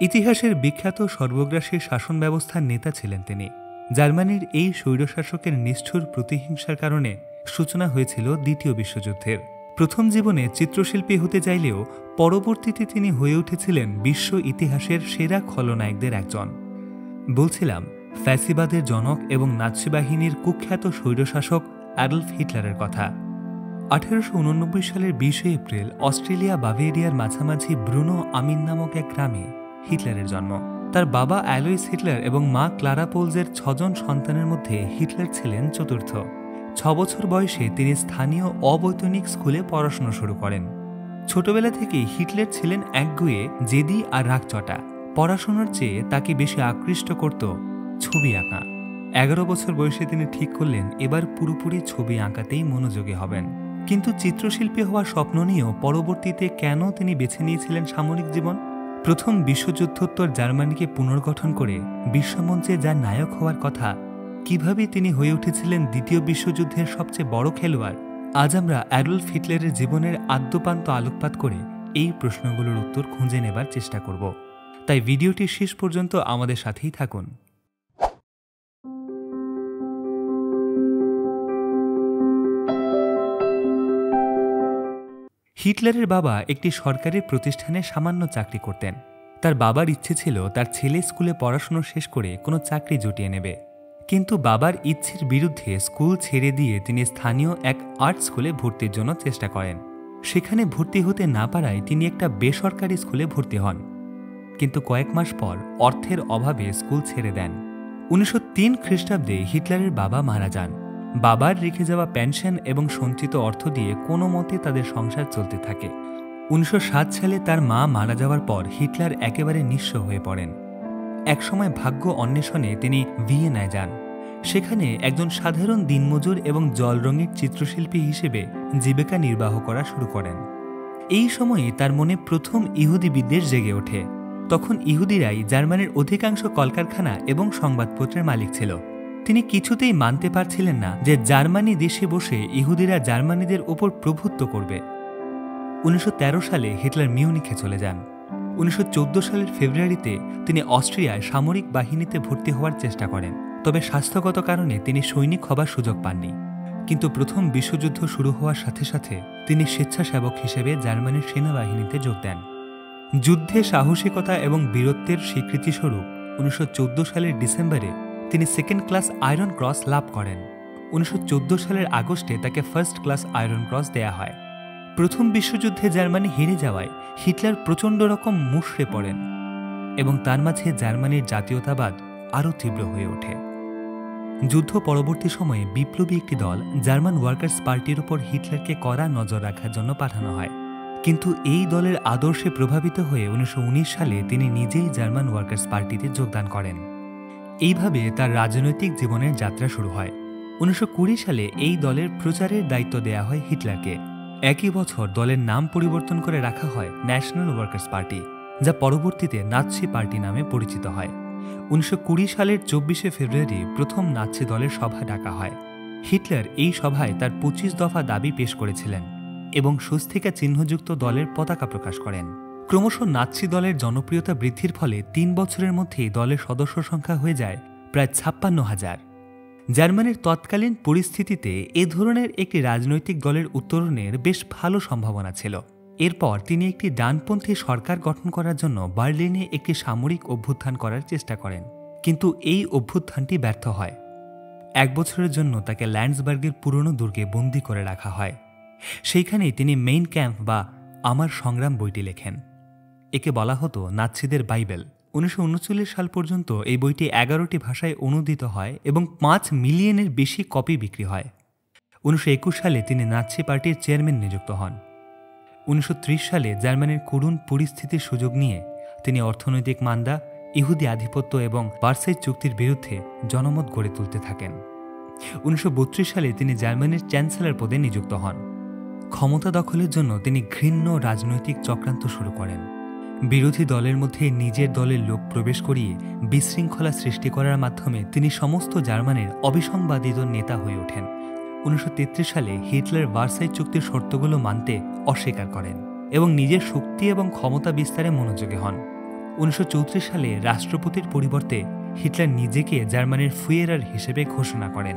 ইতিহাসের বিখ্যাত সর্বগ্রাসী শাসন ব্যবস্থার নেতা ছিলেন তিনি। জার্মানির এই স্বৈরশাসকের নিষ্ঠুর প্রতিহিংসার কারণে সূচনা হয়েছিল দ্বিতীয় বিশ্বযুদ্ধের। প্রথম জীবনে চিত্রশিল্পী হতে চাইলেও পরবর্তীতে তিনি হয়ে উঠেছিলেন বিশ্ব ইতিহাসের সেরা খলনায়কদের একজন। বলছিলাম, ফ্যাসিবাদের জনক এবং নাৎসি বাহিনীর কুখ্যাত স্বৈরশাসক অ্যাডলফ হিটলারের কথা। আঠারোশো সালের বিশে এপ্রিল অস্ট্রেলিয়া বাভেরিয়ার মাঝামাঝি ব্রুনো আমিন নামক এক গ্রামে হিটলারের জন্ম। তার বাবা অ্যালোইস হিটলার এবং মা ক্লারা পোলসের ছজন সন্তানের মধ্যে হিটলার ছিলেন চতুর্থ। ছ বছর বয়সে তিনি স্থানীয় অবৈতনিক স্কুলে পড়াশোনা শুরু করেন। ছোটবেলা থেকেই হিটলার ছিলেন একগুয়ে, জেদি আর রাগচটা। পড়াশোনার চেয়ে তাকে বেশি আকৃষ্ট করত ছবি আঁকা। এগারো বছর বয়সে তিনি ঠিক করলেন, এবার পুরোপুরি ছবি আঁকাতেই মনোযোগী হবেন। কিন্তু চিত্রশিল্পী হওয়ার স্বপ্ন নিয়েও পরবর্তীতে কেন তিনি বেছে নিয়েছিলেন সামরিক জীবন? প্রথম বিশ্বযুদ্ধোত্তর জার্মানিকে পুনর্গঠন করে বিশ্বমঞ্চে যার নায়ক হওয়ার কথা, কীভাবে তিনি হয়ে উঠেছিলেন দ্বিতীয় বিশ্বযুদ্ধের সবচেয়ে বড় খেলোয়াড়? আজ আমরা অ্যাডলফ হিটলারের জীবনের আদ্যপান্ত আলোকপাত করে এই প্রশ্নগুলোর উত্তর খুঁজে নেবার চেষ্টা করব। তাই ভিডিওটি শেষ পর্যন্ত আমাদের সাথেই থাকুন। হিটলারের বাবা একটি সরকারি প্রতিষ্ঠানে সামান্য চাকরি করতেন। তার বাবার ইচ্ছে ছিল তার ছেলে স্কুলে পড়াশুনো শেষ করে কোনো চাকরি জুটিয়ে নেবে। কিন্তু বাবার ইচ্ছের বিরুদ্ধে স্কুল ছেড়ে দিয়ে তিনি স্থানীয় এক আর্ট স্কুলে ভর্তির জন্য চেষ্টা করেন। সেখানে ভর্তি হতে না পারায় তিনি একটা বেসরকারি স্কুলে ভর্তি হন। কিন্তু কয়েক মাস পর অর্থের অভাবে স্কুল ছেড়ে দেন। উনিশশো তিন খ্রিস্টাব্দে হিটলারের বাবা মারা যান। বাবার রেখে যাওয়া পেনশন এবং সঞ্চিত অর্থ দিয়ে কোনো মতে তাদের সংসার চলতে থাকে। উনিশশো সাত সালে তার মা মারা যাওয়ার পর হিটলার একেবারে নিঃস্ব হয়ে পড়েন। একসময় ভাগ্য অন্বেষণে তিনি ভিয়েনায় যান। সেখানে একজন সাধারণ দিনমজুর এবং জলরঙের চিত্রশিল্পী হিসেবে জীবিকা নির্বাহ করা শুরু করেন। এই সময়ে তার মনে প্রথম ইহুদি বিদ্বেষ জেগে ওঠে। তখন ইহুদিরাই জার্মানির অধিকাংশ কলকারখানা এবং সংবাদপত্রের মালিক ছিল। তিনি কিছুতেই মানতে পারছিলেন না যে জার্মানি দেশে বসে ইহুদিরা জার্মানিদের ওপর প্রভুত্ব করবে। উনিশশো তেরো সালে হিটলার মিউনিখে চলে যান। উনিশশো চৌদ্দ সালের ফেব্রুয়ারিতে তিনি অস্ট্রিয়ায় সামরিক বাহিনীতে ভর্তি হওয়ার চেষ্টা করেন। তবে স্বাস্থ্যগত কারণে তিনি সৈনিক হবার সুযোগ পাননি। কিন্তু প্রথম বিশ্বযুদ্ধ শুরু হওয়ার সাথে সাথে তিনি স্বেচ্ছাসেবক হিসেবে জার্মানির সেনাবাহিনীতে যোগ দেন। যুদ্ধে সাহসিকতা এবং বীরত্বের স্বীকৃতিস্বরূপ উনিশশো চৌদ্দ সালের ডিসেম্বরে তিনি সেকেন্ড ক্লাস আয়রন ক্রস লাভ করেন। উনিশশো চোদ্দ সালের আগস্টে তাকে ফার্স্ট ক্লাস আয়রন ক্রস দেয়া হয়। প্রথম বিশ্বযুদ্ধে জার্মানি হেরে যাওয়ায় হিটলার প্রচণ্ড রকম মুশড়ে পড়েন এবং তার মাঝে জার্মানির জাতীয়তাবাদ আরও তীব্র হয়ে ওঠে। যুদ্ধ পরবর্তী সময়ে বিপ্লবী একটি দল জার্মান ওয়ার্কার্স পার্টির উপর হিটলারকে কড়া নজর রাখার জন্য পাঠানো হয়। কিন্তু এই দলের আদর্শে প্রভাবিত হয়ে উনিশশো উনিশ সালে তিনি নিজেই জার্মান ওয়ার্কার্স পার্টিতে যোগদান করেন। এইভাবে তার রাজনৈতিক জীবনের যাত্রা শুরু হয়। উনিশশো কুড়ি সালে এই দলের প্রচারের দায়িত্ব দেয়া হয় হিটলারকে। একই বছর দলের নাম পরিবর্তন করে রাখা হয় ন্যাশনাল ওয়ার্কার্স পার্টি, যা পরবর্তীতে নাৎসি পার্টি নামে পরিচিত হয়। উনিশশো কুড়ি সালের চব্বিশে ফেব্রুয়ারি প্রথম নাৎসি দলের সভা ডাকা হয়। হিটলার এই সভায় তার পঁচিশ দফা দাবি পেশ করেছিলেন এবং স্বস্তিকা চিহ্নযুক্ত দলের পতাকা প্রকাশ করেন। ক্রমশ নাৎসি দলের জনপ্রিয়তা বৃদ্ধির ফলে তিন বছরের মধ্যেই দলের সদস্য সংখ্যা হয়ে যায় প্রায় ছাপ্পান্ন হাজার। জার্মানির তৎকালীন পরিস্থিতিতে এ ধরনের একটি রাজনৈতিক দলের উত্তরণের বেশ ভালো সম্ভাবনা ছিল। এরপর তিনি একটি ডানপন্থী সরকার গঠন করার জন্য বার্লিনে একটি সামরিক অভ্যুত্থান করার চেষ্টা করেন। কিন্তু এই অভ্যুত্থানটি ব্যর্থ হয়। এক বছরের জন্য তাকে ল্যান্ডসবার্গের পুরনো দুর্গে বন্দি করে রাখা হয়। সেইখানেই তিনি মেইন ক্যাম্প বা আমার সংগ্রাম বইটি লেখেন। একে বলা হতো নাৎসিদের বাইবেল। উনিশশো উনচল্লিশ সাল পর্যন্ত এই বইটি এগারোটি ভাষায় অনুদিত হয় এবং পাঁচ মিলিয়নের বেশি কপি বিক্রি হয়। উনিশশো একুশ সালে তিনি নাৎসি পার্টির চেয়ারম্যান নিযুক্ত হন। উনিশশো ত্রিশ সালে জার্মানির করুণ পরিস্থিতির সুযোগ নিয়ে তিনি অর্থনৈতিক মান্দা, ইহুদি আধিপত্য এবং বার্সাই চুক্তির বিরুদ্ধে জনমত গড়ে তুলতে থাকেন। উনিশশো বত্রিশ সালে তিনি জার্মানির চ্যান্সেলর পদে নিযুক্ত হন। ক্ষমতা দখলের জন্য তিনি ঘৃণ্য রাজনৈতিক চক্রান্ত শুরু করেন। বিরোধী দলের মধ্যে নিজের দলের লোক প্রবেশ করিয়ে বিশৃঙ্খলা সৃষ্টি করার মাধ্যমে তিনি সমস্ত জার্মানের অবিসংবাদিত নেতা হয়ে ওঠেন। উনিশশো তেত্রিশ সালে হিটলার ভার্সাই চুক্তির শর্তগুলো মানতে অস্বীকার করেন এবং নিজের শক্তি এবং ক্ষমতা বিস্তারে মনোযোগী হন। উনিশশো চৌত্রিশ সালে রাষ্ট্রপতির পরিবর্তে হিটলার নিজেকে জার্মানির ফুয়েরার হিসেবে ঘোষণা করেন।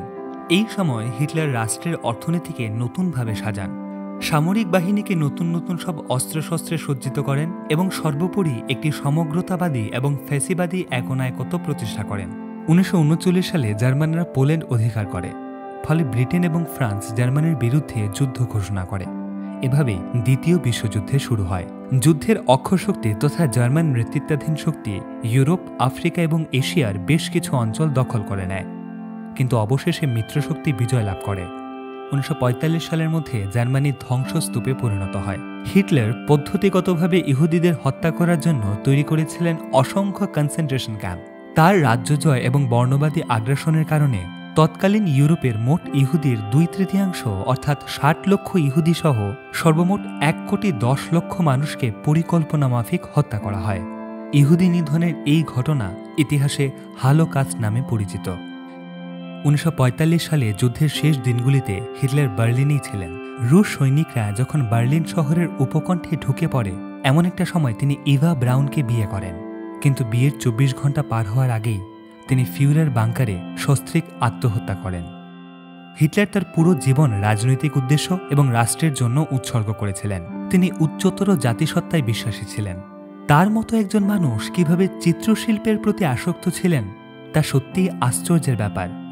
এই সময় হিটলার রাষ্ট্রের অর্থনীতিকে নতুনভাবে সাজান। সামরিক বাহিনীকে নতুন নতুন সব অস্ত্রশস্ত্রে সজ্জিত করেন এবং সর্বোপরি একটি সমগ্রতাবাদী এবং ফ্যাসিবাদী একনায়কত্ব প্রতিষ্ঠা করেন। উনিশশো উনচল্লিশ সালে জার্মানরা পোল্যান্ড অধিকার করে, ফলে ব্রিটেন এবং ফ্রান্স জার্মানির বিরুদ্ধে যুদ্ধ ঘোষণা করে। এভাবেই দ্বিতীয় বিশ্বযুদ্ধে শুরু হয়। যুদ্ধের অক্ষশক্তি তথা জার্মান নেতৃত্বাধীন শক্তি ইউরোপ, আফ্রিকা এবং এশিয়ার বেশ কিছু অঞ্চল দখল করে নেয়। কিন্তু অবশেষে মিত্রশক্তি বিজয় লাভ করে। উনিশশো পঁয়তাল্লিশ সালের মধ্যে জার্মানি ধ্বংসস্তূপে পরিণত হয়। হিটলার পদ্ধতিগতভাবে ইহুদিদের হত্যা করার জন্য তৈরি করেছিলেন অসংখ্য কনসেন্ট্রেশন ক্যাম্প। তার রাজ্য জয় এবং বর্ণবাদী আগ্রাসনের কারণে তৎকালীন ইউরোপের মোট ইহুদির দুই তৃতীয়াংশ, অর্থাৎ ষাট লক্ষ ইহুদি সহ সর্বমোট এক কোটি দশ লক্ষ মানুষকে পরিকল্পনা মাফিক হত্যা করা হয়। ইহুদি নিধনের এই ঘটনা ইতিহাসে হালোকাস নামে পরিচিত। উনিশশো পঁয়তাল্লিশ সালে যুদ্ধের শেষ দিনগুলিতে হিটলার বার্লিনেই ছিলেন। রুশ সৈনিকরা যখন বার্লিন শহরের উপকণ্ঠে ঢুকে পড়ে, এমন একটা সময় তিনি ইভা ব্রাউনকে বিয়ে করেন। কিন্তু বিয়ের চব্বিশ ঘণ্টা পার হওয়ার আগেই তিনি ফিউরার বাংকারে সস্ত্রিক আত্মহত্যা করেন। হিটলার তার পুরো জীবন রাজনৈতিক উদ্দেশ্য এবং রাষ্ট্রের জন্য উৎসর্গ করেছিলেন। তিনি উচ্চতর জাতিসত্তায় বিশ্বাসী ছিলেন। তার মতো একজন মানুষ কীভাবে চিত্রশিল্পের প্রতি আসক্ত ছিলেন, তা সত্যিই আশ্চর্যের ব্যাপার।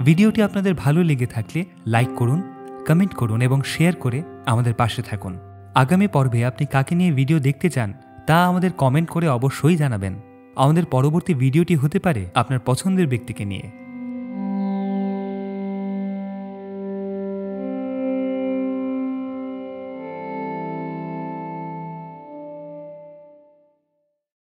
ভিডিওটি আপনাদের ভালো লেগে থাকলে লাইক করুন, কমেন্ট করুন এবং শেয়ার করে আমাদের পাশে থাকুন। আগামী পর্বে আপনি কাকে নিয়ে ভিডিও দেখতে চান তা আমাদের কমেন্ট করে অবশ্যই জানাবেন। আমাদের পরবর্তী ভিডিওটি হতে পারে আপনার পছন্দের ব্যক্তিকে নিয়ে।